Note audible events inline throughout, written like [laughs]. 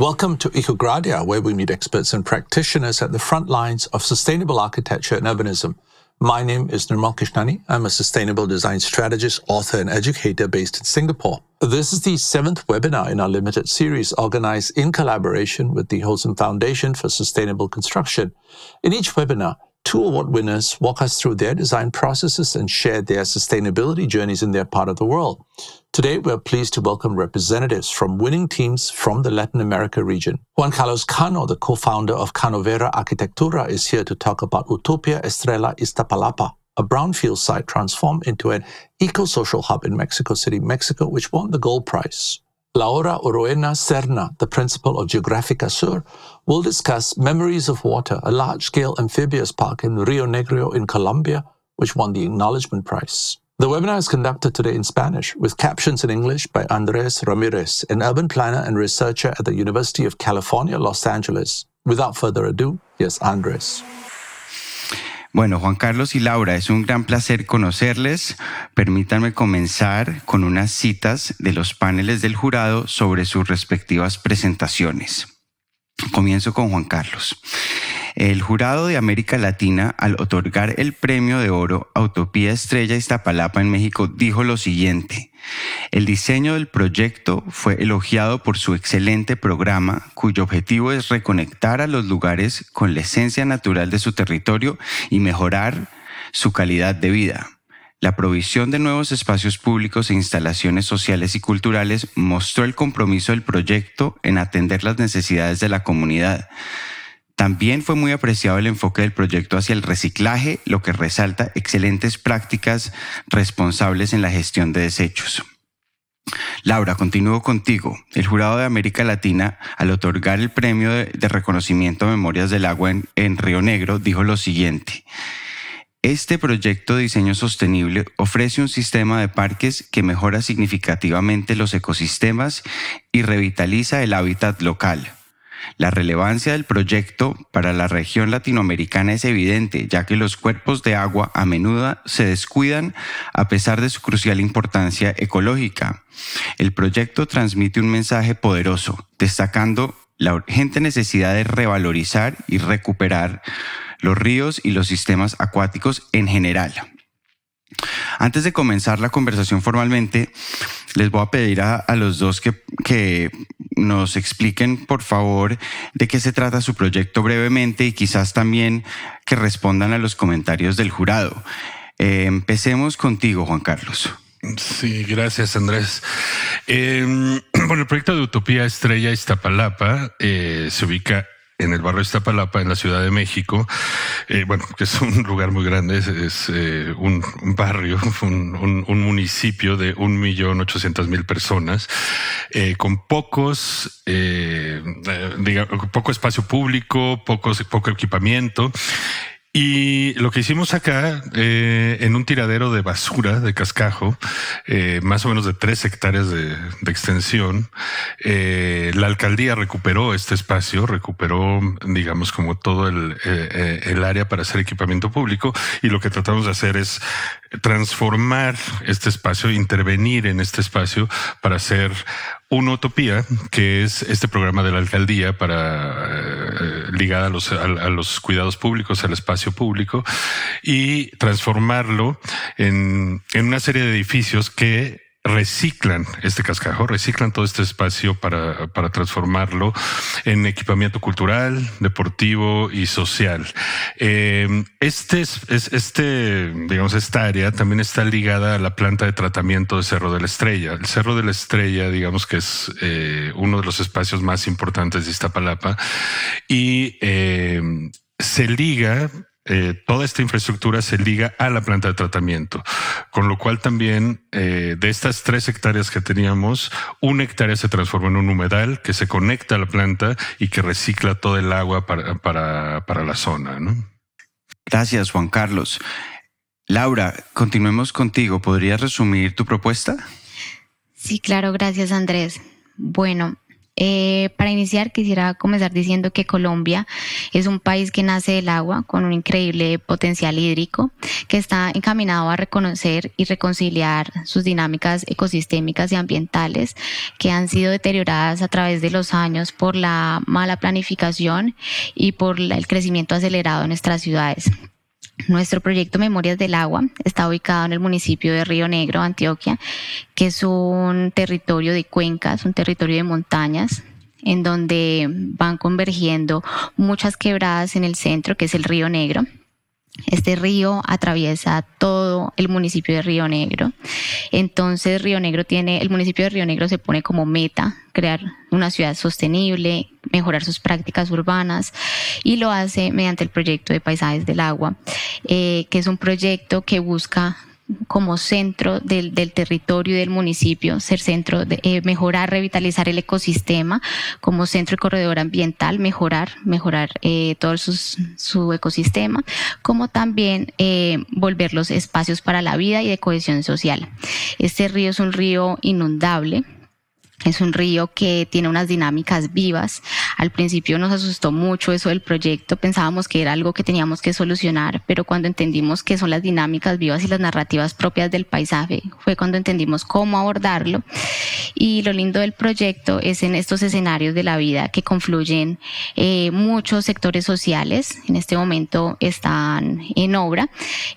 Welcome to Ecogradia, where we meet experts and practitioners at the front lines of sustainable architecture and urbanism. My name is Nirmal Kishnani. I'm a sustainable design strategist, author, and educator based in Singapore. This is the seventh webinar in our limited series organized in collaboration with the Wholesome Foundation for Sustainable Construction. In each webinar, Two award winners walk us through their design processes and share their sustainability journeys in their part of the world. Today, we're pleased to welcome representatives from winning teams from the Latin America region. Juan Carlos Cano, the co-founder of Canovera Arquitectura, is here to talk about Utopia Estrella Iztapalapa, a brownfield site transformed into an eco-social hub in Mexico City, Mexico, which won the Gold Prize. Laura Oroena Serna, the principal of Geográfica Sur, will discuss Memories of Water, a large-scale amphibious park in Rio Negro in Colombia, which won the Acknowledgement Prize. The webinar is conducted today in Spanish with captions in English by Andres Ramirez, an urban planner and researcher at the University of California, Los Angeles. Without further ado, here's Andres. Bueno, Juan Carlos y Laura, es un gran placer conocerles. Permítanme comenzar con unas citas de los paneles del jurado sobre sus respectivas presentaciones. Comienzo con Juan Carlos. El jurado de América Latina, al otorgar el premio de oro a Utopía Estrella Iztapalapa en México, dijo lo siguiente. El diseño del proyecto fue elogiado por su excelente programa, cuyo objetivo es reconectar a los lugares con la esencia natural de su territorio y mejorar su calidad de vida. La provisión de nuevos espacios públicos e instalaciones sociales y culturales mostró el compromiso del proyecto en atender las necesidades de la comunidad. También fue muy apreciado el enfoque del proyecto hacia el reciclaje, lo que resalta excelentes prácticas responsables en la gestión de desechos. Laura, continúo contigo. El jurado de América Latina, al otorgar el premio de, reconocimiento a Memorias del Agua en, Río Negro, dijo lo siguiente. Este proyecto de diseño sostenible ofrece un sistema de parques que mejora significativamente los ecosistemas y revitaliza el hábitat local la relevancia del proyecto para la región latinoamericana es evidente, ya que los cuerpos de agua a menudo se descuidan a pesar de su crucial importancia ecológica. El proyecto transmite un mensaje poderoso, destacando la urgente necesidad de revalorizar y recuperar los ríos y los sistemas acuáticos en general. Antes de comenzar la conversación formalmente, les voy a pedir a, los dos que, nos expliquen, por favor, de qué se trata su proyecto brevemente y quizás también que respondan a los comentarios del jurado. Eh, empecemos contigo, Juan Carlos. Sí, gracias Andrés. Em, [clears throat] bueno, el proyecto de Utopía Estrella Iztapalapa eh, se ubica en el barrio de Iztapalapa, en la Ciudad de México, eh, bueno, que es un lugar muy grande, es, eh, un, barrio, [laughs] un, municipio de un millón ochocientos mil personas, eh, con pocos, digamos, poco espacio público, pocos, poco equipamiento y lo que hicimos acá, eh, en un tiradero de basura, de cascajo, eh, más o menos de tres hectáreas de, extensión, eh, la alcaldía recuperó este espacio, recuperó, digamos, como todo el, el área para hacer equipamiento público. Y lo que tratamos de hacer es transformar este espacio, intervenir en este espacio para hacer una utopía, que es este programa de la alcaldía para eh, ligada a los, a, los cuidados públicos, al espacio público, y transformarlo en, en una serie de edificios que reciclan este cascajo, reciclan todo este espacio para, para transformarlo en equipamiento cultural, deportivo y social. Eh, este, es, este, digamos, esta área también está ligada a la planta de tratamiento de Cerro de la Estrella. El Cerro de la Estrella, digamos que es eh, uno de los espacios más importantes de Iztapalapa y eh, se liga eh, toda esta infraestructura se liga a la planta de tratamiento, con lo cual también eh, de estas tres hectáreas que teníamos, una hectárea se transforma en un humedal que se conecta a la planta y que recicla todo el agua para, para, para la zona. Gracias, Juan Carlos. Laura, continuemos contigo. ¿Podrías resumir tu propuesta? Sí, claro, gracias Andrés. Bueno, Eh, para iniciar, quisiera comenzar diciendo que Colombia es un país que nace del agua con un increíble potencial hídrico, que está encaminado a reconocer y reconciliar sus dinámicas ecosistémicas y ambientales que han sido deterioradas a través de los años por la mala planificación y por el crecimiento acelerado en nuestras ciudades. Nuestro proyecto Memorias del Agua está ubicado en el municipio de Río Negro, Antioquia, que es un territorio de cuencas, un territorio de montañas, en donde van convergiendo muchas quebradas en el centro, que es el Río Negro. Este río atraviesa todo el municipio de Río Negro. Entonces, Río Negro tiene, el municipio de Río Negro se pone como meta crear una ciudad sostenible, mejorar sus prácticas urbanas y lo hace mediante el proyecto de Paisajes del Agua, eh, que es un proyecto que busca como centro del, territorio y del municipio, ser centro de eh, mejorar, revitalizar el ecosistema, como centro y corredor ambiental, mejorar, mejorar eh, todo su ecosistema, como también eh, volver los espacios para la vida y de cohesión social. Este río es un río inundable, es un río que tiene unas dinámicas vivas. Al principio nos asustó mucho eso del proyecto, pensábamos que era algo que teníamos que solucionar, pero cuando entendimos que son las dinámicas vivas y las narrativas propias del paisaje, fue cuando entendimos cómo abordarlo. Y lo lindo del proyecto es en estos escenarios de la vida que confluyen eh, muchos sectores sociales. En este momento están en obra.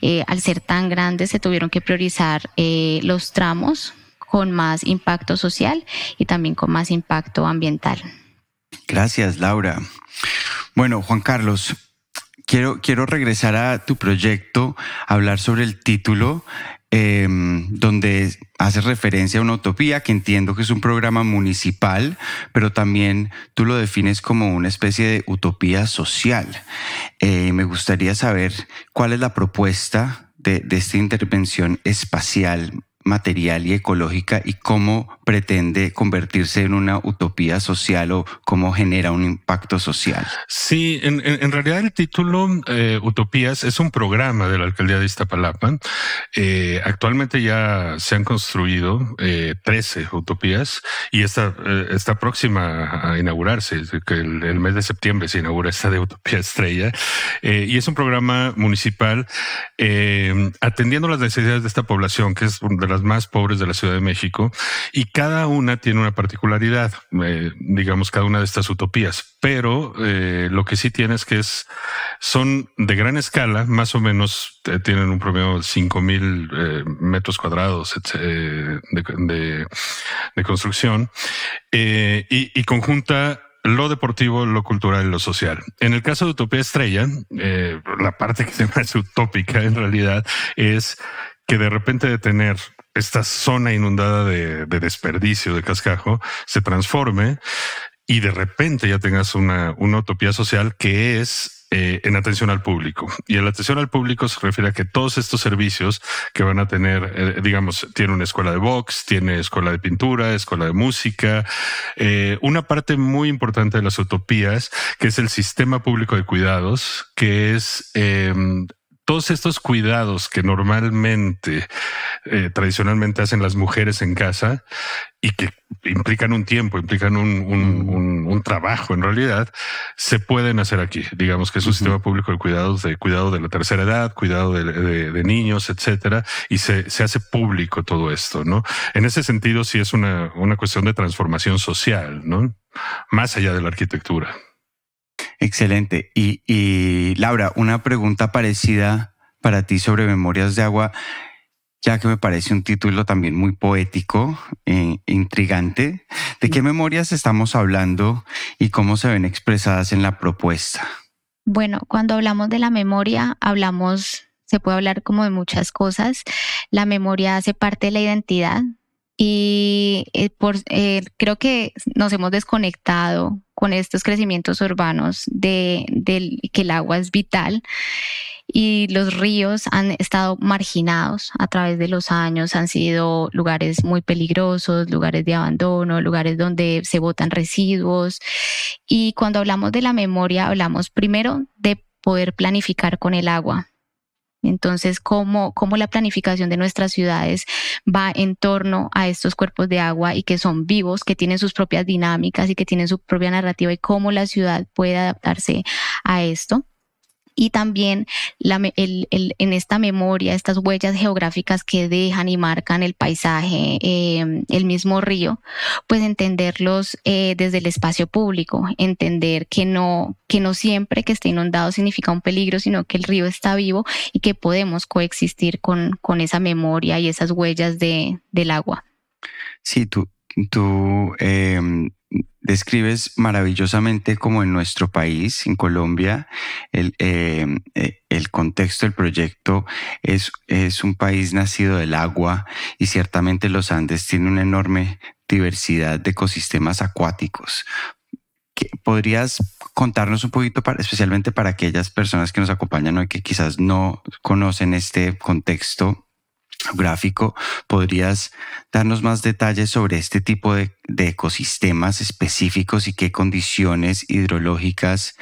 Eh, al ser tan grandes se tuvieron que priorizar eh, los tramos con más impacto social y también con más impacto ambiental. Gracias, Laura. Bueno, Juan Carlos, quiero, quiero regresar a tu proyecto, hablar sobre el título, em, donde hace referencia a una utopía, que entiendo que es un programa municipal, pero también tú lo defines como una especie de utopía social. Eh, me gustaría saber cuál es la propuesta de, de esta intervención espacial material y ecológica y cómo pretende convertirse en una utopía social o cómo genera un impacto social. Sí, en, realidad el título eh, Utopías es un programa de la alcaldía de Iztapalapa. Eh, actualmente ya se han construido 13 eh, utopías y esta está próxima a inaugurarse, que el, el, mes de septiembre se inaugura esta de Utopía Estrella y es un programa municipal atendiendo las necesidades de esta población, que es de las más pobres de la Ciudad de México y cada una tiene una particularidad, eh, digamos, cada una de estas utopías, pero eh, lo que sí tiene es que es, son de gran escala, más o menos eh, tienen un promedio de 5 mil metros cuadrados de, construcción y, conjunta lo deportivo, lo cultural y lo social. En el caso de Utopía Estrella, la parte que se me hace utópica en realidad es que de repente de tener esta zona inundada de, desperdicio de cascajo se transforme y de repente ya tengas una, utopía social que es eh, en atención al público. Y en la atención al público se refiere a que todos estos servicios que van a tener, eh, digamos, tiene una escuela de box, tiene escuela de pintura, escuela de música, eh, una parte muy importante de las utopías, que es el sistema público de cuidados, que es todos estos cuidados que normalmente, eh, tradicionalmente hacen las mujeres en casa y que implican un tiempo, implican un, trabajo en realidad, se pueden hacer aquí. Digamos que es un sistema público de cuidados, de cuidado de la tercera edad, cuidado de, niños, etcétera, y se, hace público todo esto, ¿no? En ese sentido, sí es una, una cuestión de transformación social, ¿no? Más allá de la arquitectura. Excelente. Y, Laura, una pregunta parecida para ti sobre Memorias de Agua, ya que me parece un título también muy poético e intrigante. ¿De qué memorias estamos hablando y cómo se ven expresadas en la propuesta? Bueno, cuando hablamos de la memoria, hablamos, se puede hablar como de muchas cosas. La memoria hace parte de la identidad, y eh, por, eh, creo que nos hemos desconectado con estos crecimientos urbanos de, que el agua es vital y los ríos han estado marginados a través de los años, han sido lugares muy peligrosos, lugares de abandono, lugares donde se botan residuos. Y cuando hablamos de la memoria, hablamos primero de poder planificar con el agua, Entonces, cómo, cómo la planificación de nuestras ciudades va en torno a estos cuerpos de agua y que son vivos, que tienen sus propias dinámicas y que tienen su propia narrativa y cómo la ciudad puede adaptarse a esto y también en esta memoria, estas huellas geográficas que dejan y marcan el paisaje, em, el mismo río, pues entenderlos eh, desde el espacio público, entender que no, que no siempre que esté inundado significa un peligro, sino que el río está vivo y que podemos coexistir con, con esa memoria y esas huellas de, del agua. Sí, tú, tú em, describes maravillosamente como en nuestro país, en Colombia, el, eh, eh, el contexto del proyecto es, es un país nacido del agua y ciertamente los Andes tienen una enorme diversidad de ecosistemas acuáticos. ¿Podrías contarnos un poquito, para, especialmente para aquellas personas que nos acompañan hoy que quizás no conocen este contexto gráfico, ¿podrías darnos más detalles sobre este tipo de, ecosistemas específicos y qué condiciones hidrológicas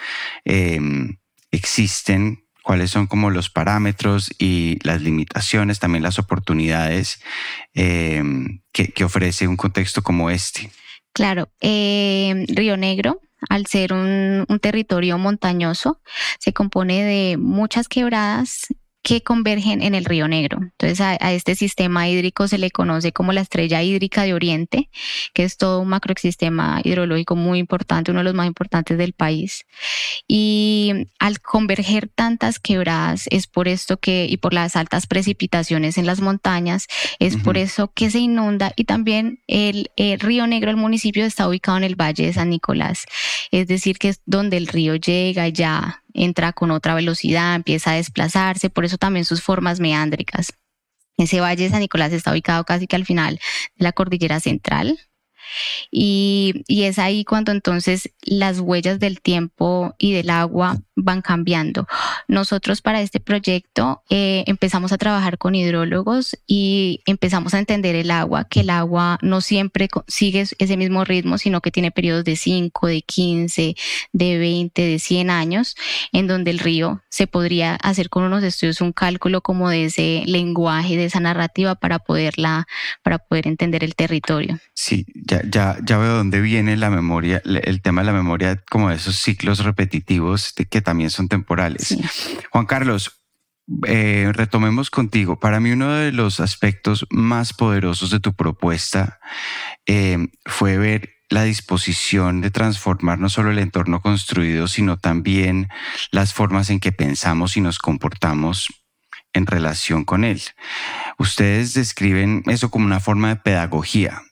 em, existen? ¿Cuáles son como los parámetros y las limitaciones, también las oportunidades em, que, ofrece un contexto como este? Claro, em, Río Negro al ser un, un, territorio montañoso, se compone de muchas quebradas que convergen en el Río Negro. Entonces a, este sistema hídrico se le conoce como la estrella hídrica de Oriente, que es todo un macroexistema hidrológico muy importante, uno de los más importantes del país. Y al converger tantas quebradas, es por esto que, y por las altas precipitaciones en las montañas, es por eso que se inunda y también el, el Río Negro, el municipio, está ubicado en el Valle de San Nicolás, es decir, que es donde el río llega ya entra con otra velocidad, empieza a desplazarse, por eso también sus formas meándricas. Ese valle de San Nicolás está ubicado casi que al final de la cordillera central, y, es ahí cuando entonces las huellas del tiempo y del agua van cambiando. Nosotros para este proyecto eh, empezamos a trabajar con hidrólogos y empezamos a entender el agua, que el agua no siempre sigue ese mismo ritmo, sino que tiene periodos de 5, de 15, de 20, de 100 años, en donde el río se podría hacer con unos estudios un cálculo como de ese lenguaje, de esa narrativa para poderla, para poder entender el territorio. Sí, ya, ya, ya veo dónde viene la memoria, el tema de la memoria como de esos ciclos repetitivos que también son temporales. Juan Carlos, eh, retomemos contigo. Para mí uno de los aspectos más poderosos de tu propuesta eh, fue ver la disposición de transformar no solo el entorno construido, sino también las formas en que pensamos y nos comportamos en relación con él. Ustedes describen eso como una forma de pedagogía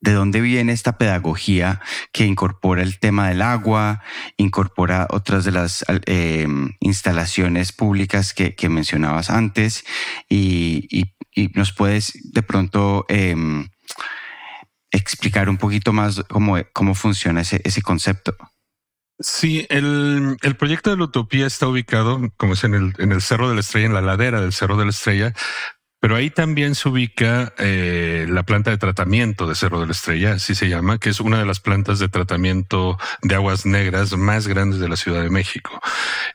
de dónde viene esta pedagogía que incorpora el tema del agua, incorpora otras de las eh, instalaciones públicas que, mencionabas antes y, nos puedes de pronto em, explicar un poquito más cómo, cómo funciona ese, concepto. Sí, el, proyecto de la utopía está ubicado, como es en el, en el Cerro de la Estrella, en la ladera del Cerro de la Estrella, pero ahí también se ubica eh, la planta de tratamiento de Cerro de la Estrella, así se llama, que es una de las plantas de tratamiento de aguas negras más grandes de la Ciudad de México.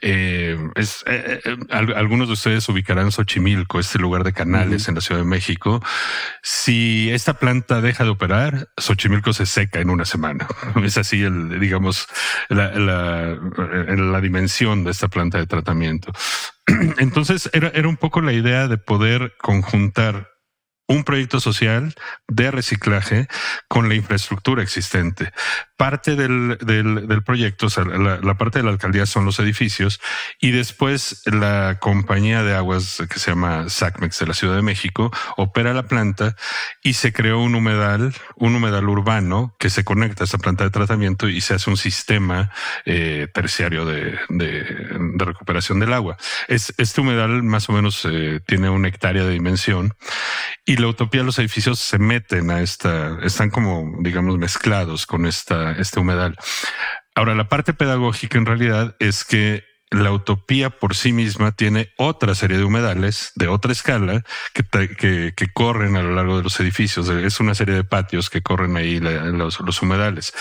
Eh, es, eh, algunos de ustedes ubicarán Xochimilco, este lugar de canales en la Ciudad de México. Si esta planta deja de operar, Xochimilco se seca en una semana. [laughs] Es así, el, digamos, la, la, la dimensión de esta planta de tratamiento. Entonces era, era un poco la idea de poder conjuntar un proyecto social de reciclaje con la infraestructura existente parte del, del, proyecto, la, parte de la alcaldía son los edificios y después la compañía de aguas que se llama SACMEX de la Ciudad de México opera la planta y se creó un humedal, un humedal urbano que se conecta a esta planta de tratamiento y se hace un sistema eh, terciario de, de, recuperación del agua. Es, este humedal más o menos eh, tiene una hectárea de dimensión y la utopía, los edificios se meten a esta, están como, digamos, mezclados con esta este humedal. Ahora, la parte pedagógica en realidad es que la utopía por sí misma tiene otra serie de humedales de otra escala que, que, corren a lo largo de los edificios. Es una serie de patios que corren ahí los, los humedales.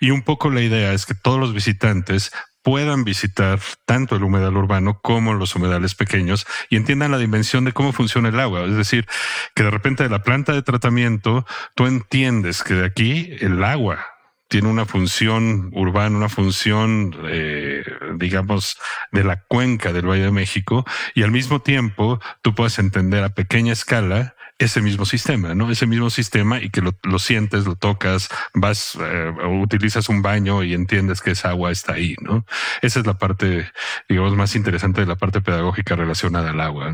Y un poco la idea es que todos los visitantes puedan visitar tanto el humedal urbano como los humedales pequeños y entiendan la dimensión de cómo funciona el agua. Es decir, que de repente de la planta de tratamiento tú entiendes que de aquí el agua tiene una función urbana, una función, eh, digamos, de la cuenca del Valle de México y al mismo tiempo tú puedes entender a pequeña escala ese mismo sistema, ¿no? Ese mismo sistema y que lo, sientes, lo tocas, vas, eh, utilizas un baño y entiendes que esa agua está ahí, ¿no? Esa es la parte, digamos, más interesante de la parte pedagógica relacionada al agua.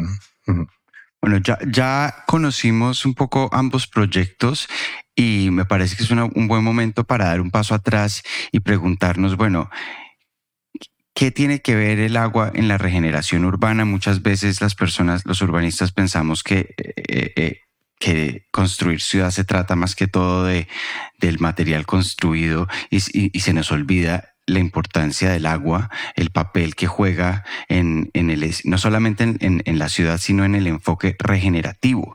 Bueno, ya, ya conocimos un poco ambos proyectos y me parece que es un buen momento para dar un paso atrás y preguntarnos, bueno, ¿Qué tiene que ver el agua en la regeneración urbana? Muchas veces las personas, los urbanistas pensamos que, eh, eh, eh, que construir ciudad se trata más que todo de, del material construido y se nos olvida la importancia del agua, el papel que juega en, el, no solamente en, la ciudad, sino en el enfoque regenerativo.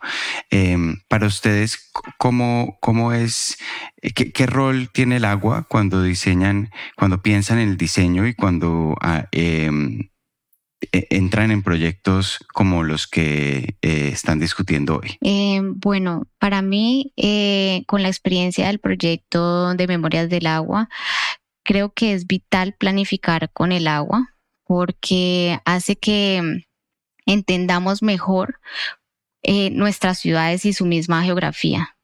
Em, para ustedes, ¿cómo, cómo es, eh, qué, rol tiene el agua cuando diseñan, cuando piensan en el diseño y cuando ah, em, e, entran en proyectos como los que eh, están discutiendo hoy? Em, bueno, para mí, eh, con la experiencia del proyecto de Memorias del Agua, creo que es vital planificar con el agua porque hace que entendamos mejor eh, nuestras ciudades y su misma geografía.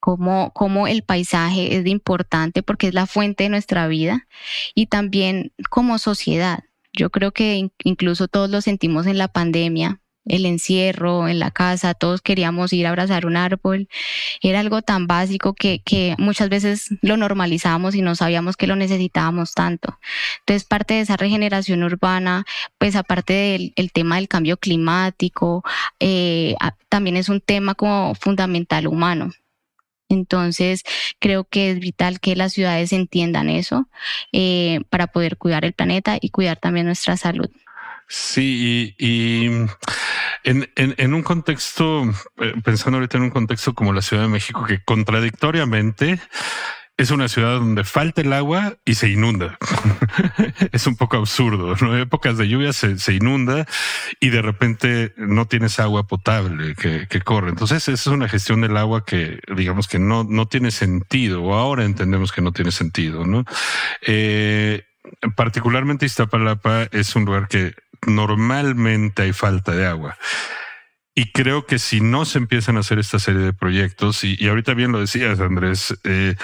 Cómo, cómo el paisaje es importante porque es la fuente de nuestra vida y también como sociedad. Yo creo que incluso todos lo sentimos en la pandemia, el encierro en la casa, todos queríamos ir a abrazar un árbol. Era algo tan básico que, muchas veces lo normalizábamos y no sabíamos que lo necesitábamos tanto. Entonces, parte de esa regeneración urbana, pues aparte del tema del cambio climático, eh, también es un tema como fundamental humano. Entonces, creo que es vital que las ciudades entiendan eso eh, para poder cuidar el planeta y cuidar también nuestra salud. Sí, y, en, en, un contexto, eh, pensando ahorita en un contexto como la Ciudad de México, que contradictoriamente es una ciudad donde falta el agua y se inunda. [laughs] es un poco absurdo. En épocas de lluvia se, se, inunda y de repente no tienes agua potable que, que, corre. Entonces, esa es una gestión del agua que, digamos, que no, no tiene sentido, o ahora entendemos que no tiene sentido, ¿no? Eh, particularmente Iztapalapa es un lugar que normalmente hay falta de agua. Y creo que si no se empiezan a hacer esta serie de proyectos, y, ahorita bien lo decías, Andrés, eh,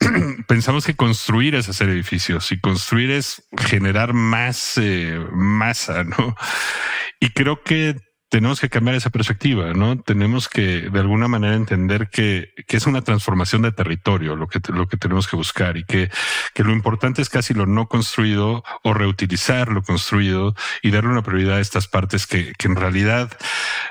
[clears throat] pensamos que construir es hacer edificios y construir es generar más eh, masa, ¿no? Y creo que tenemos que cambiar esa perspectiva, ¿no? Tenemos que de alguna manera entender que, que, es una transformación de territorio lo que, lo que tenemos que buscar y que, que lo importante es casi lo no construido o reutilizar lo construido y darle una prioridad a estas partes que, que en realidad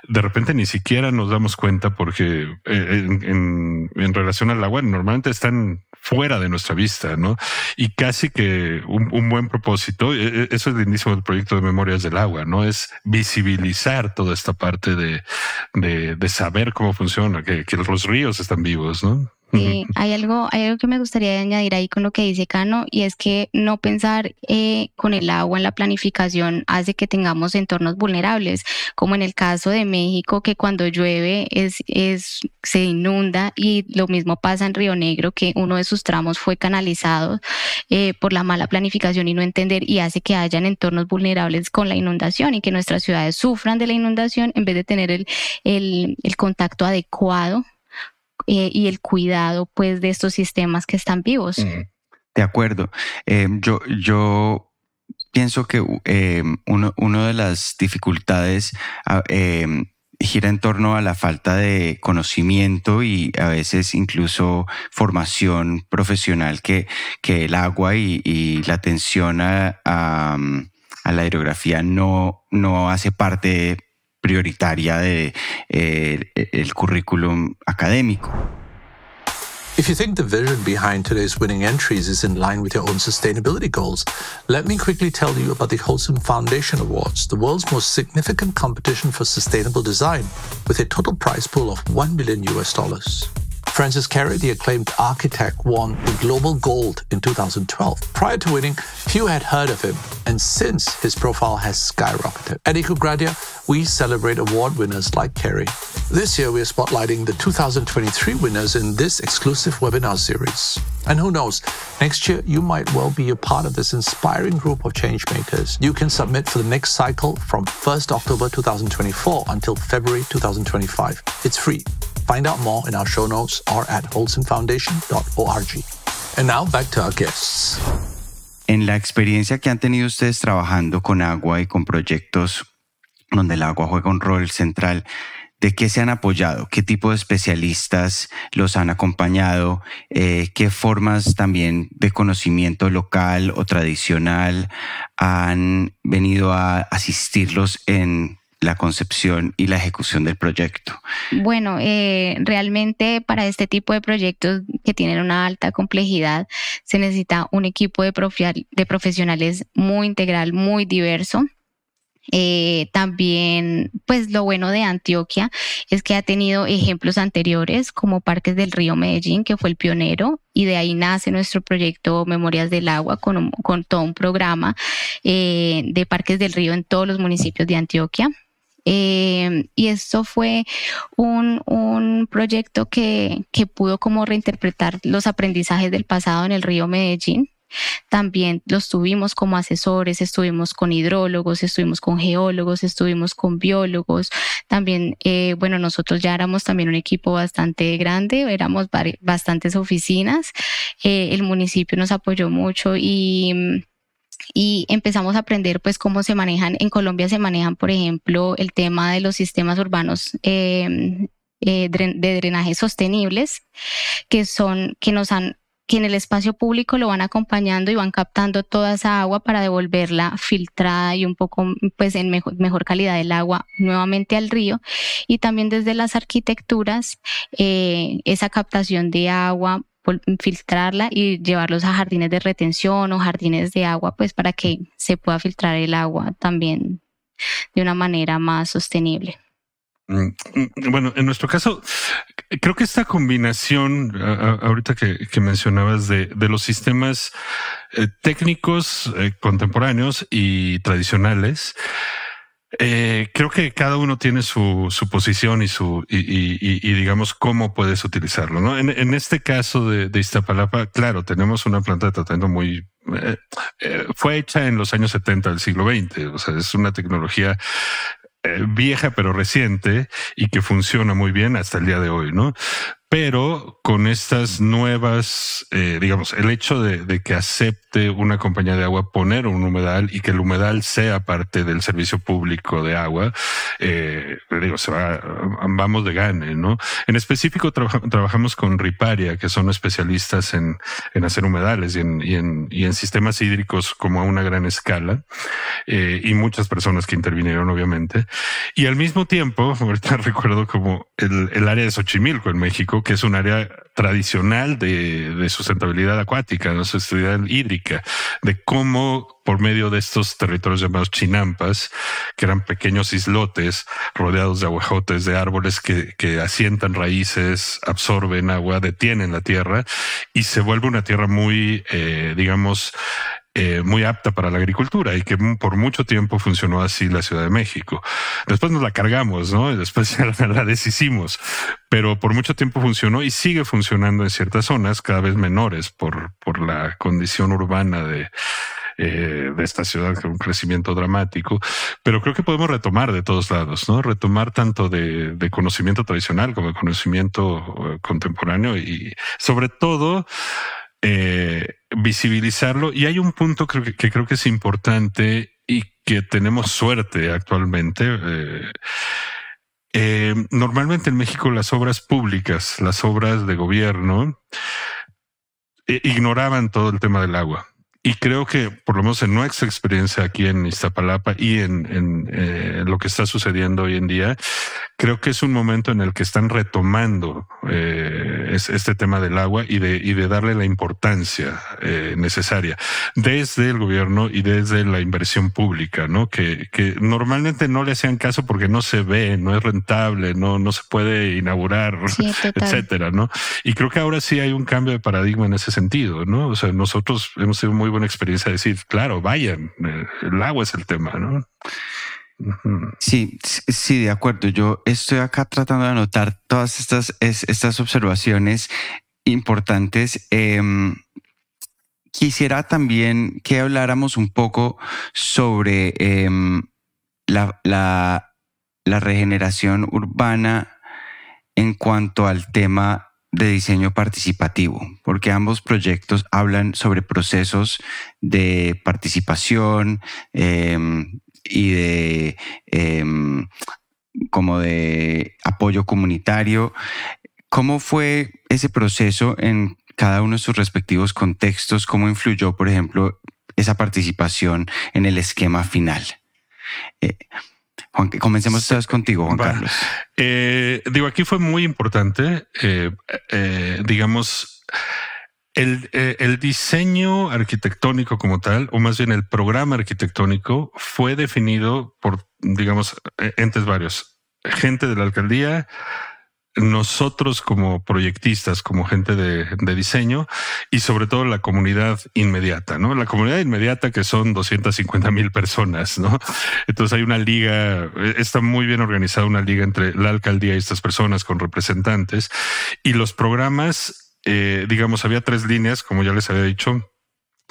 de repente ni siquiera nos damos cuenta porque eh, en, en, relación al agua normalmente están fuera de nuestra vista, ¿no? Y casi que un, un buen propósito, e, e, eso es el inicio del proyecto de Memorias del Agua, ¿no? Es visibilizar todo esta parte de, de, saber cómo funciona, que, que los ríos están vivos, ¿no? Sí, hay algo, hay algo que me gustaría añadir ahí con lo que dice Cano, y es que no pensar eh, con el agua en la planificación hace que tengamos entornos vulnerables, como en el caso de México, que cuando llueve es, es, se inunda, y lo mismo pasa en Río Negro, que uno de sus tramos fue canalizado eh, por la mala planificación y no entender, y hace que hayan entornos vulnerables con la inundación y que nuestras ciudades sufran de la inundación en vez de tener el, el, el contacto adecuado eh, y el cuidado pues de estos sistemas que están vivos. De acuerdo. Eh, yo, yo pienso que eh, uno, uno, de las dificultades ah, gira en torno a la falta de conocimiento y a veces incluso formación profesional que, que el agua y, la atención a, a, la hidrografía no, no hace parte prioritaria de eh, el currículum académico. If you think the vision behind today's winning entries is in line with your own sustainability goals, let me quickly tell you about the Wholesome Foundation Awards, the world's most significant competition for sustainable design, with a total prize pool of 1 million US dollars. Francis Carey, the acclaimed architect, won the Global Gold in 2012. Prior to winning, few had heard of him, and since his profile has skyrocketed. At EcoGradia, we celebrate award winners like Carey. This year, we are spotlighting the 2023 winners in this exclusive webinar series. And who knows, next year you might well be a part of this inspiring group of changemakers. You can submit for the next cycle from 1st October 2024 until February 2025. It's free. Find out more in our show notes or at wholesomefoundation.org. And now back to our guests. En la experiencia que han tenido ustedes trabajando con agua y con proyectos donde el agua juega un rol central, ¿de qué se han apoyado? ¿Qué tipo de especialistas los han acompañado? Eh, ¿Qué formas también de conocimiento local o tradicional han venido a asistirlos en la concepción y la ejecución del proyecto? Bueno, eh, realmente para este tipo de proyectos que tienen una alta complejidad se necesita un equipo de, de profesionales muy integral, muy diverso. Eh, también, pues lo bueno de Antioquia es que ha tenido ejemplos anteriores como Parques del Río Medellín, que fue el pionero, y de ahí nace nuestro proyecto Memorias del Agua con, con todo un programa eh, de Parques del Río en todos los municipios de Antioquia. Eh, y esto fue un, un proyecto que, que, pudo como reinterpretar los aprendizajes del pasado en el río Medellín. También los tuvimos como asesores, estuvimos con hidrólogos, estuvimos con geólogos, estuvimos con biólogos. También, eh, bueno, nosotros ya éramos también un equipo bastante grande, éramos bastantes oficinas. Eh, el municipio nos apoyó mucho y y empezamos a aprender pues cómo se manejan, en Colombia se manejan, por ejemplo, el tema de los sistemas urbanos em, eh, de drenaje sostenibles, que son, que nos han que en el espacio público lo van acompañando y van captando toda esa agua para devolverla filtrada y un poco pues en mejor, calidad del agua nuevamente al río. Y también desde las arquitecturas eh, esa captación de agua filtrarla y llevarlos a jardines de retención o jardines de agua, pues para que se pueda filtrar el agua también de una manera más sostenible. Mm, mm, bueno, en nuestro caso, creo que esta combinación, ahorita que, mencionabas de, los sistemas eh, técnicos eh, contemporáneos y tradicionales, eh, creo que cada uno tiene su, posición y su y, digamos cómo puedes utilizarlo. ¿no? En, este caso de, de, Iztapalapa, claro, tenemos una planta de tratamiento muy eh, eh, fue hecha en los años 70 del siglo XX. O sea, es una tecnología vieja pero reciente y que funciona muy bien hasta el día de hoy, ¿no? Pero con estas nuevas, eh, digamos, el hecho de, que acepte una compañía de agua poner un humedal y que el humedal sea parte del servicio público de agua, eh, digo, se va, vamos de gane, ¿no? En específico trabajamos con Riparia, que son especialistas en, hacer humedales y en, y sistemas hídricos como a una gran escala, eh, y muchas personas que intervinieron, obviamente. Y al mismo tiempo, [laughs] ahorita recuerdo como el, el área de Xochimilco en México, que es un área tradicional de, sustentabilidad acuática, ¿no? sustentabilidad hídrica, de cómo por medio de estos territorios llamados chinampas, que eran pequeños islotes rodeados de aguajotes, de árboles que, asientan raíces, absorben agua, detienen la tierra y se vuelve una tierra muy, eh, digamos, eh, muy apta para la agricultura y que por mucho tiempo funcionó así la Ciudad de México. Después nos la cargamos, ¿no? Después [laughs] la deshicimos, pero por mucho tiempo funcionó y sigue funcionando en ciertas zonas cada vez menores por, por la condición urbana de, eh, de esta ciudad con un crecimiento dramático, pero creo que podemos retomar de todos lados, ¿no? Retomar tanto de, de conocimiento tradicional como de conocimiento eh, contemporáneo y sobre todo eh, visibilizarlo. Y hay un punto que, creo que es importante y que tenemos suerte actualmente. Eh, eh, normalmente en México las obras públicas, las obras de gobierno, eh, ignoraban todo el tema del agua. Y creo que, por lo menos en nuestra experiencia aquí en Iztapalapa y en, en eh, lo que está sucediendo hoy en día, creo que es un momento en el que están retomando eh, este tema del agua y de, y de darle la importancia eh, necesaria desde el gobierno y desde la inversión pública, ¿no? Que, que normalmente no le hacían caso porque no se ve, no es rentable, no, no se puede inaugurar, [laughs] etcétera, ¿no? Y creo que ahora sí hay un cambio de paradigma en ese sentido, ¿no? O sea, nosotros hemos tenido muy buena experiencia de decir, claro, vayan, el agua es el tema, ¿no? Sí, sí, de acuerdo. Yo estoy acá tratando de anotar todas estas, estas observaciones importantes. Em, quisiera también que habláramos un poco sobre em, la, la, la regeneración urbana en cuanto al tema de diseño participativo, porque ambos proyectos hablan sobre procesos de participación em, y de em, como de apoyo comunitario. ¿Cómo fue ese proceso en cada uno de sus respectivos contextos? ¿Cómo influyó, por ejemplo, esa participación en el esquema final? Eh, Juan, comencemos todos contigo, Juan Carlos. Eh, digo, aquí fue muy importante, eh, eh, digamos, el, el, diseño arquitectónico como tal, o más bien el programa arquitectónico, fue definido por, digamos, entes varios. Gente de la alcaldía, nosotros como proyectistas, como gente de, diseño y sobre todo la comunidad inmediata, ¿no? La comunidad inmediata que son 250 mil personas, ¿no? Entonces hay una liga, está muy bien organizada una liga entre la alcaldía y estas personas con representantes y los programas, eh, digamos, había tres líneas, como ya les había dicho,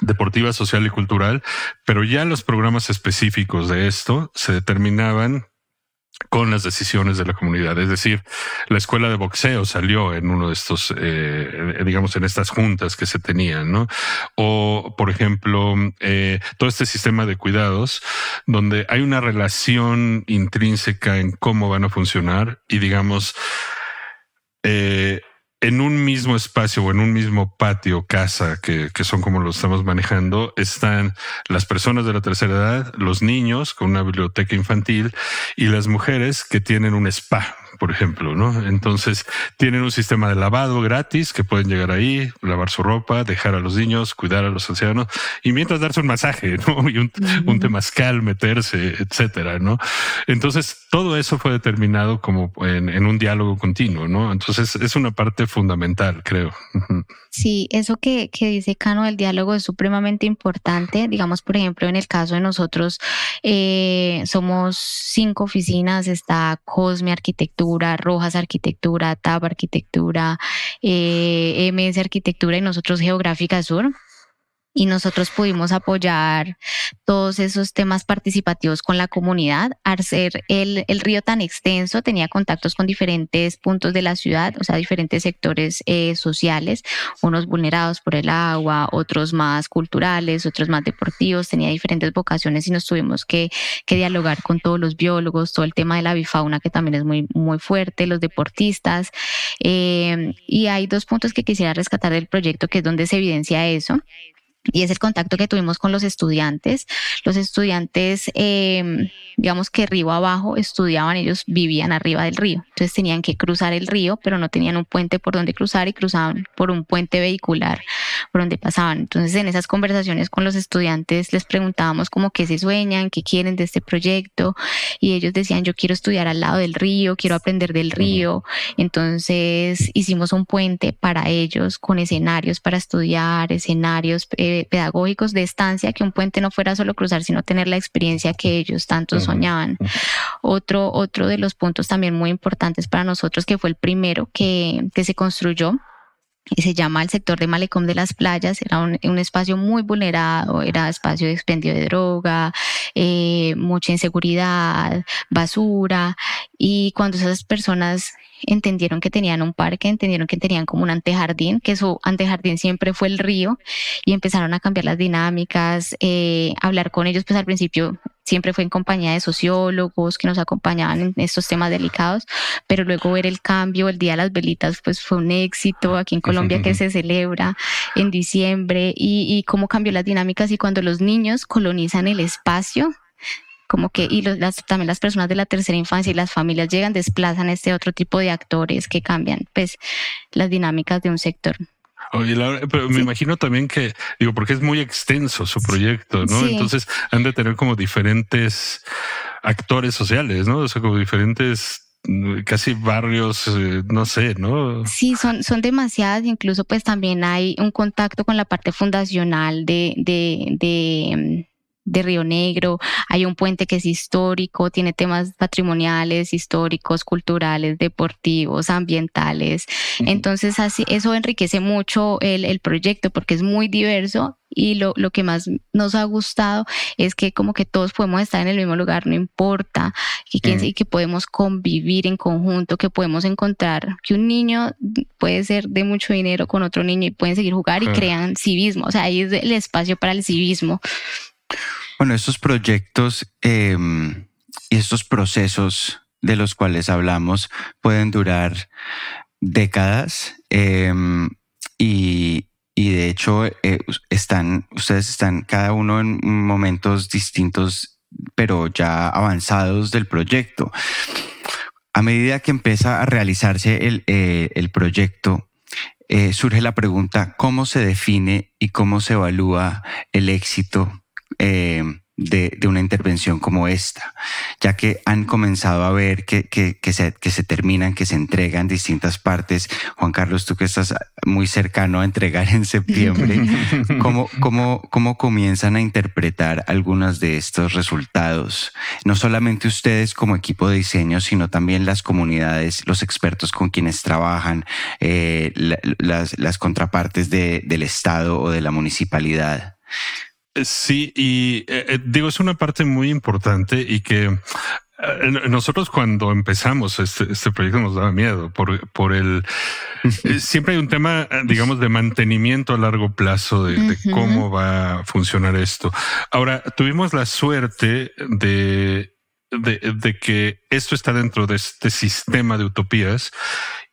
deportiva, social y cultural, pero ya los programas específicos de esto se determinaban con las decisiones de la comunidad. Es decir, la escuela de boxeo salió en uno de estos, eh, digamos, en estas juntas que se tenían, ¿no? O, por ejemplo, eh, todo este sistema de cuidados, donde hay una relación intrínseca en cómo van a funcionar y, digamos, eh, en un mismo espacio o en un mismo patio, casa, que, que, son como lo estamos manejando, están las personas de la tercera edad, los niños con una biblioteca infantil y las mujeres que tienen un spa, por ejemplo, ¿no? Entonces tienen un sistema de lavado gratis que pueden llegar ahí, lavar su ropa, dejar a los niños, cuidar a los ancianos y mientras darse un masaje, [laughs] ¿no? Y un, un temazcal, meterse, etcétera, ¿no? Entonces todo eso fue determinado como en, en un diálogo continuo, ¿no? Entonces es una parte fundamental, creo. Sí, eso que, que dice Cano del diálogo es supremamente importante. Digamos, por ejemplo, en el caso de nosotros, eh, somos cinco oficinas, está Cosme Arquitectura, Rojas Arquitectura, TAP Arquitectura, eh, MS Arquitectura y nosotros Geográfica Sur y nosotros pudimos apoyar todos esos temas participativos con la comunidad. Al ser el, el, río tan extenso, tenía contactos con diferentes puntos de la ciudad, o sea, diferentes sectores eh, sociales, unos vulnerados por el agua, otros más culturales, otros más deportivos, tenía diferentes vocaciones y nos tuvimos que, que dialogar con todos los biólogos, todo el tema de la bifauna que también es muy, muy fuerte, los deportistas. Eh, y hay dos puntos que quisiera rescatar del proyecto, que es donde se evidencia eso y es el contacto que tuvimos con los estudiantes. Los estudiantes, eh, digamos que río abajo estudiaban, ellos vivían arriba del río, entonces tenían que cruzar el río, pero no tenían un puente por donde cruzar y cruzaban por un puente vehicular por donde pasaban. Entonces en esas conversaciones con los estudiantes les preguntábamos como qué se sueñan, qué quieren de este proyecto y ellos decían yo quiero estudiar al lado del río, quiero aprender del río. Entonces hicimos un puente para ellos con escenarios para estudiar, escenarios. Eh, pedagógicos de estancia, que un puente no fuera solo cruzar, sino tener la experiencia que ellos tanto soñaban. Otro, otro de los puntos también muy importantes para nosotros, que fue el primero que, que se construyó, se llama el sector de Malecón de las Playas, era un, un espacio muy vulnerado, era espacio de expendio de droga, eh, mucha inseguridad, basura, y cuando esas personas entendieron que tenían un parque, entendieron que tenían como un antejardín, que su antejardín siempre fue el río y empezaron a cambiar las dinámicas, eh, hablar con ellos, pues al principio siempre fue en compañía de sociólogos que nos acompañaban en estos temas delicados, pero luego ver el cambio, el Día de las Velitas, pues fue un éxito aquí en Colombia que se celebra en diciembre y, y cómo cambió las dinámicas y cuando los niños colonizan el espacio, como que, y las, también las personas de la tercera infancia y las familias llegan, desplazan este otro tipo de actores que cambian, pues, las dinámicas de un sector. Oye, pero me imagino también que, digo, porque es muy extenso su proyecto, ¿no? Entonces han de tener como diferentes actores sociales, ¿no? O sea, como diferentes mm, casi barrios, eh, no sé, ¿no? Sí, son, son demasiadas, incluso pues también hay un contacto con la parte fundacional de, de, de mm, de Río Negro, hay un puente que es histórico, tiene temas patrimoniales, históricos, culturales, deportivos, ambientales. Entonces, así, eso enriquece mucho el, el proyecto porque es muy diverso y lo, lo, que más nos ha gustado es que como que todos podemos estar en el mismo lugar, no importa, y que, y que podemos convivir en conjunto, que podemos encontrar que un niño puede ser de mucho dinero con otro niño y pueden seguir jugar y crean civismo, o sea, ahí es el espacio para el civismo. Bueno, estos proyectos em, y estos procesos de los cuales hablamos pueden durar décadas em, y, de hecho eh, están, ustedes están cada uno en momentos distintos, pero ya avanzados del proyecto. A medida que empieza a realizarse el, eh, proyecto, eh, surge la pregunta, ¿cómo se define y cómo se evalúa el éxito eh, de, una intervención como esta, ya que han comenzado a ver que, que, se, que se terminan, que se entregan distintas partes. Juan Carlos, tú que estás muy cercano a entregar en septiembre, [laughs] ¿cómo, cómo, cómo comienzan a interpretar algunos de estos resultados? No solamente ustedes como equipo de diseño, sino también las comunidades, los expertos con quienes trabajan, eh, las, las contrapartes de, del Estado o de la municipalidad. Eh, sí, y eh, eh, digo, es una parte muy importante y que nosotros cuando empezamos este, este, proyecto nos daba miedo por, por el... siempre hay un tema, digamos, de mantenimiento a largo plazo de, cómo va a funcionar esto. Ahora, tuvimos la suerte de, de, de que esto está dentro de este sistema de utopías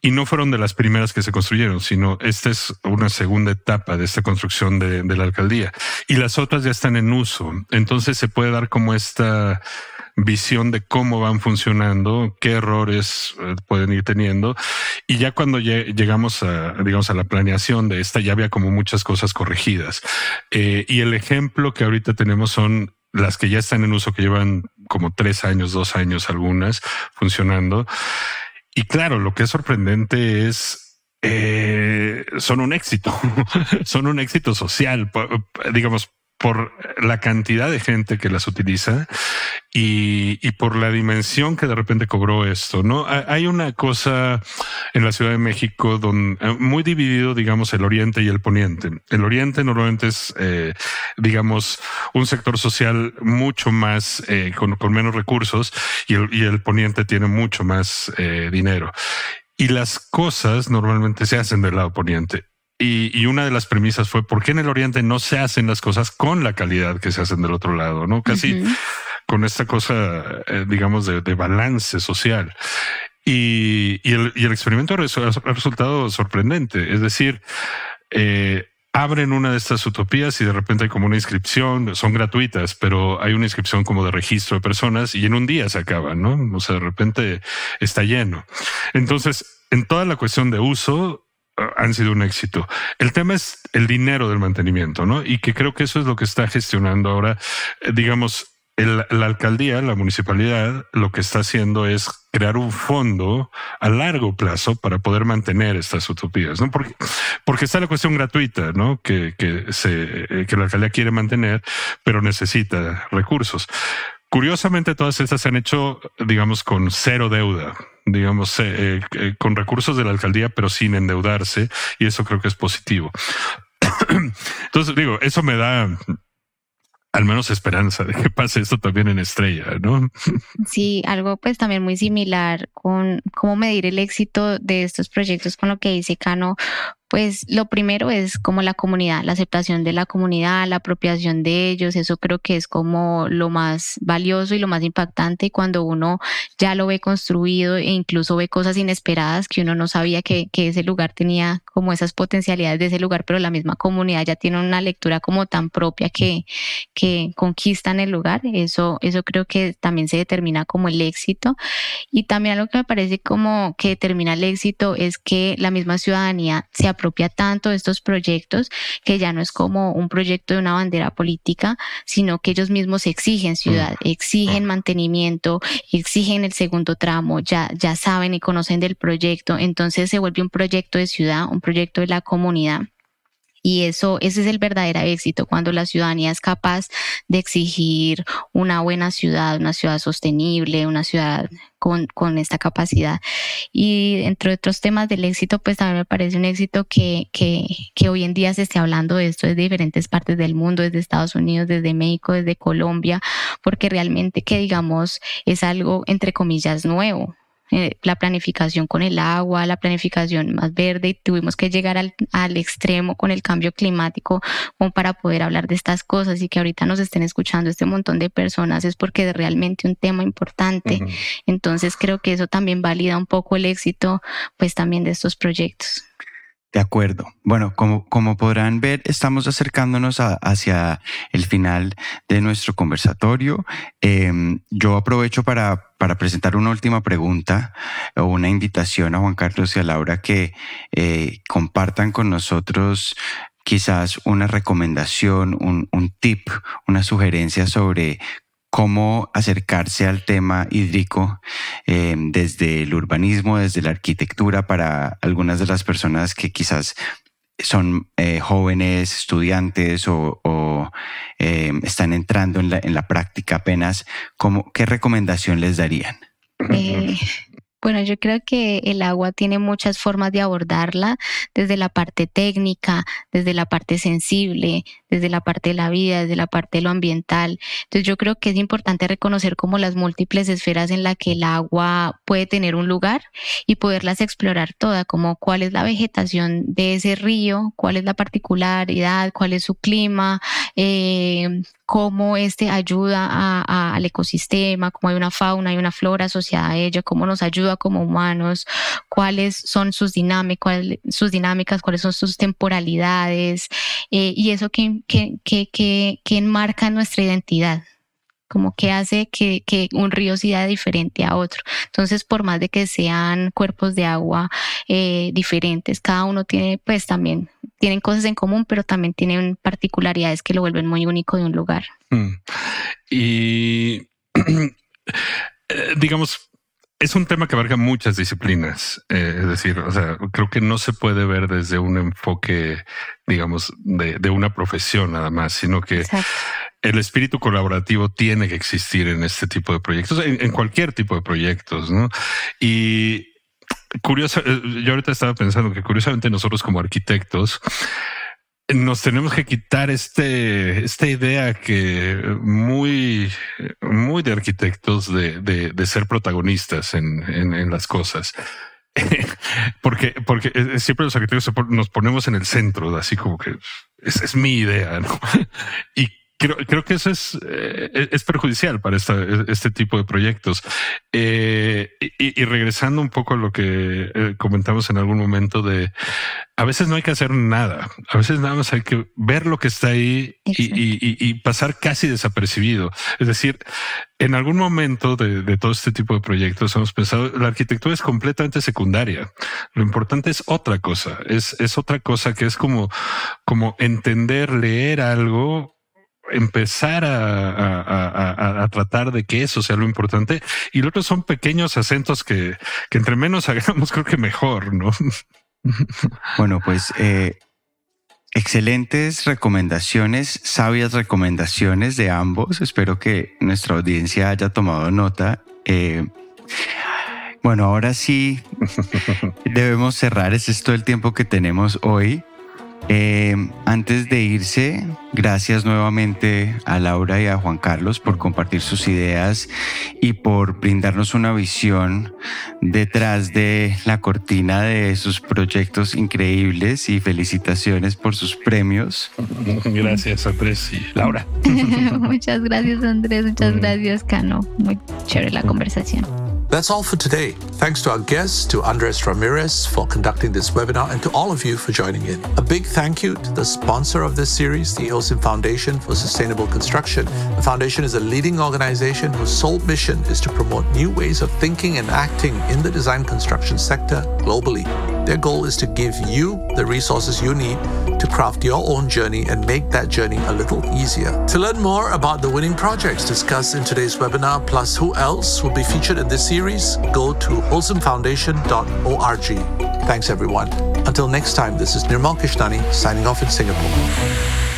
y no fueron de las primeras que se construyeron, sino esta es una segunda etapa de esta construcción de, la alcaldía y las otras ya están en uso. Entonces se puede dar como esta visión de cómo van funcionando, qué errores eh, pueden ir teniendo. Y ya cuando llegamos a, digamos, a la planeación de esta, ya había como muchas cosas corregidas. Eh, y el ejemplo que ahorita tenemos son las que ya están en uso, que llevan como tres años, dos años algunas funcionando. Y claro, lo que es sorprendente es eh, son un éxito, [laughs] son un éxito social, digamos, por la cantidad de gente que las utiliza y, y, por la dimensión que de repente cobró esto, ¿no? Hay una cosa en la Ciudad de México donde eh, muy dividido, digamos, el oriente y el poniente. El oriente normalmente es, eh, digamos, un sector social mucho más, eh, con, con, menos recursos y el, y el, poniente tiene mucho más dinero. Y las cosas normalmente se hacen del lado poniente. Y, una de las premisas fue por qué en el Oriente no se hacen las cosas con la calidad que se hacen del otro lado, no casi con esta cosa, eh, digamos, de, balance social. Y, el, experimento ha resultado sorprendente. Es decir, eh, abren una de estas utopías y de repente hay como una inscripción, son gratuitas, pero hay una inscripción como de registro de personas y en un día se acaba, ¿no? O sea, de repente está lleno. Entonces, en toda la cuestión de uso, han sido un éxito. El tema es el dinero del mantenimiento, ¿no? Y que creo que eso es lo que está gestionando ahora, eh, digamos, la alcaldía, la municipalidad, lo que está haciendo es crear un fondo a largo plazo para poder mantener estas utopías, ¿no? Porque, porque está la cuestión gratuita, ¿no? Que, que, se, eh, que la alcaldía quiere mantener, pero necesita recursos. Curiosamente, todas estas se han hecho, digamos, con cero deuda, digamos, eh, eh, con recursos de la alcaldía, pero sin endeudarse, y eso creo que es positivo. [clears throat] Entonces, digo, eso me da al menos esperanza de que pase esto también en Estrella, ¿no? Sí, algo pues también muy similar con cómo medir el éxito de estos proyectos con lo que dice Cano, pues lo primero es como la comunidad, la aceptación de la comunidad, la apropiación de ellos, eso creo que es como lo más valioso y lo más impactante cuando uno ya lo ve construido e incluso ve cosas inesperadas que uno no sabía que, que ese lugar tenía como esas potencialidades de ese lugar, pero la misma comunidad ya tiene una lectura como tan propia que, que conquistan el lugar. Eso, eso creo que también se determina como el éxito. Y también algo que me parece como que determina el éxito es que la misma ciudadanía se apropia tanto de estos proyectos que ya no es como un proyecto de una bandera política, sino que ellos mismos exigen ciudad, mm. exigen mantenimiento, exigen el segundo tramo, ya, ya saben y conocen del proyecto. Entonces se vuelve un proyecto de ciudad, un proyecto de la comunidad. Y eso, ese es el verdadero éxito, cuando la ciudadanía es capaz de exigir una buena ciudad, una ciudad sostenible, una ciudad con, con esta capacidad. Y entre otros temas del éxito, pues también me parece un éxito que, que, que hoy en día se esté hablando de esto desde diferentes partes del mundo, desde Estados Unidos, desde México, desde Colombia, porque realmente que digamos es algo entre comillas nuevo eh, la planificación con el agua, la planificación más verde y tuvimos que llegar al, al, extremo con el cambio climático como para poder hablar de estas cosas y que ahorita nos estén escuchando este montón de personas es porque es realmente un tema importante. Entonces creo que eso también valida un poco el éxito pues también de estos proyectos. De acuerdo. Bueno, como, como podrán ver, estamos acercándonos hacia el final de nuestro conversatorio. Em, yo aprovecho para, para presentar una última pregunta o una invitación a Juan Carlos y a Laura que eh, compartan con nosotros quizás una recomendación, un, un tip, una sugerencia sobre cómo acercarse al tema hídrico eh, desde el urbanismo, desde la arquitectura para algunas de las personas que quizás son eh, jóvenes, estudiantes o, eh, están entrando en la, en la práctica apenas, ¿cómo, ¿qué recomendación les darían? Bueno, yo creo que el agua tiene muchas formas de abordarla, desde la parte técnica, desde la parte sensible, desde la parte de la vida, desde la parte de lo ambiental. Entonces yo creo que es importante reconocer como las múltiples esferas en las que el agua puede tener un lugar y poderlas explorar todas, como cuál es la vegetación de ese río, cuál es la particularidad, cuál es su clima, eh, cómo este ayuda al ecosistema, cómo hay una fauna, hay una flora asociada a ella, cómo nos ayuda como humanos, cuáles son sus dinámicas, sus dinámicas, cuáles son sus temporalidades, eh, y eso que, que, que, que, enmarca nuestra identidad como que hace que, que, un río sea diferente a otro. Entonces, por más de que sean cuerpos de agua eh, diferentes, cada uno tiene pues también tienen cosas en común, pero también tienen particularidades que lo vuelven muy único de un lugar. Mm. Y [clears throat] eh, digamos, es un tema que abarca muchas disciplinas. Eh, es decir, o sea, creo que no se puede ver desde un enfoque, digamos, de, una profesión nada más, sino que el espíritu colaborativo tiene que existir en este tipo de proyectos, en, en cualquier tipo de proyectos, ¿no? Y curioso, eh, yo ahorita estaba pensando que curiosamente nosotros como arquitectos nos tenemos que quitar este, esta idea que muy, muy de arquitectos de, de, ser protagonistas en, en, las cosas. [laughs] porque, porque eh, siempre los arquitectos nos ponemos en el centro, así como que es, es mi idea, ¿no? [laughs] y Creo, creo, que eso es, eh, es perjudicial para esta, este tipo de proyectos. Eh, y, y, regresando un poco a lo que eh, comentamos en algún momento de a veces no hay que hacer nada, a veces nada más hay que ver lo que está ahí y, y, y, pasar casi desapercibido. Es decir, en algún momento de, de, todo este tipo de proyectos hemos pensado la arquitectura es completamente secundaria. Lo importante es otra cosa, es, es otra cosa que es como, como entender, leer algo empezar a, tratar de que eso sea lo importante. Y lo otro son pequeños acentos que, entre menos [laughs] hagamos, creo que mejor, ¿no? Bueno, pues eh, excelentes recomendaciones, sabias recomendaciones de ambos. Espero que nuestra audiencia haya tomado nota. Eh, bueno, ahora sí [laughs] debemos cerrar. Es todo el tiempo que tenemos hoy. Eh, antes de irse, gracias nuevamente a Laura y a Juan Carlos por compartir sus ideas y por brindarnos una visión detrás de la cortina de sus proyectos increíbles y felicitaciones por sus premios. [laughs] Gracias Andrés y Laura. [laughs] [laughs] muchas gracias Andrés, muchas gracias Cano. Muy chévere la conversación. That's all for today. Thanks to our guests, to Andres Ramirez for conducting this webinar, and to all of you for joining in. A big thank you to the sponsor of this series, the Holcim Foundation for Sustainable Construction. The foundation is a leading organization whose sole mission is to promote new ways of thinking and acting in the design construction sector globally. Their goal is to give you the resources you need to craft your own journey and make that journey a little easier. To learn more about the winning projects discussed in today's webinar, plus who else will be featured in this series, go to holcimfoundation.org. Thanks, everyone. Until next time, this is Nirmal Kishnani signing off in Singapore.